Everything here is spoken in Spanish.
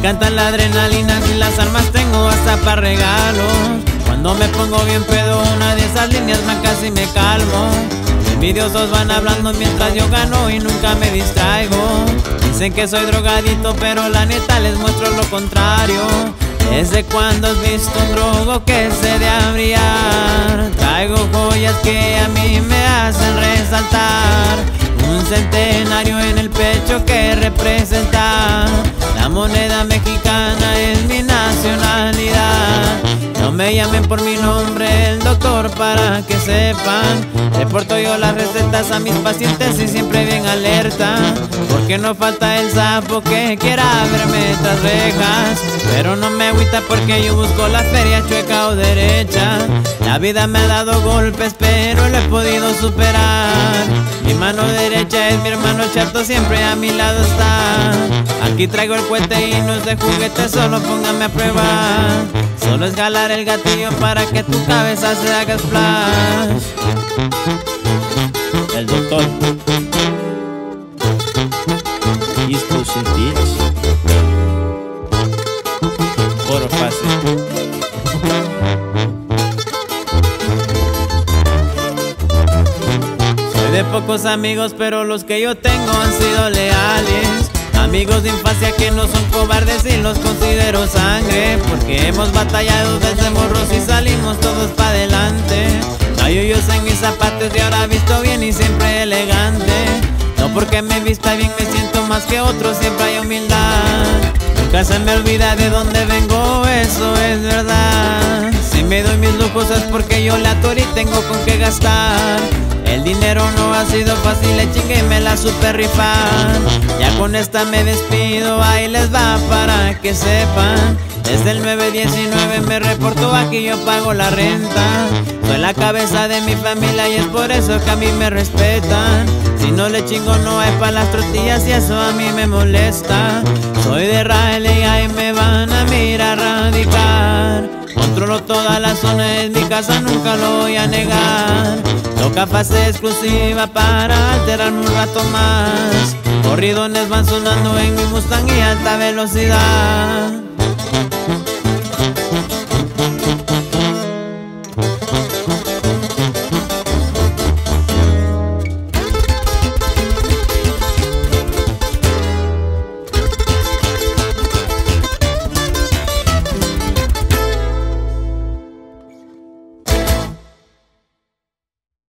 encanta la adrenalina y las armas tengo hasta para regalos. Cuando me pongo bien pedo, una de esas líneas me casi me calmo. Envidiosos van hablando mientras yo gano y nunca me distraigo. Dicen que soy drogadito, pero la neta les muestro lo contrario. Desde cuando has visto un drogo que se de abriar. Traigo joyas que a mí me hacen resaltar. Mexicana es mi nacionalidad. No me llamen por mi nombre, el doctor, para que sepan. Reporto yo las recetas a mis pacientes y siempre bien alerta. Porque no falta el sapo que quiera verme tras rejas. Pero no me agüita porque yo busco la feria chueca o derecha. La vida me ha dado golpes, pero lo he podido superar. Mi mano derecha es mi hermano chato, siempre a mi lado está. Aquí traigo el cohete y no es de juguete, solo póngame a prueba. Solo es jalar el gatillo para que tu cabeza se haga splash. El doctor. Beach. Oro fácil. De pocos amigos, pero los que yo tengo han sido leales. Amigos de infancia que no son cobardes y los considero sangre Porque hemos batallado desde morros y salimos todos para adelante. Hay hoyos en mis zapatos y ahora visto bien y siempre elegante. No porque me vista bien me siento más que otros, siempre hay humildad. Nunca se me olvida de dónde vengo, eso es verdad. Si me doy mis lujos es porque yo la ator y tengo con qué gastar. El dinero ha sido fácil, le chingue y me la super rifan. Ya con esta me despido, ahí les va para que sepan. Desde el 919 me reporto aquí, yo pago la renta. Soy la cabeza de mi familia y es por eso que a mí me respetan. Si no le chingo no hay para las tortillas y eso a mí me molesta. Soy de Rael y ahí me van a mirar radicar toda la zona, es mi casa, nunca lo voy a negar. Toca fase exclusiva para alterarme un rato más. Corridones van sonando en mi Mustang y alta velocidad.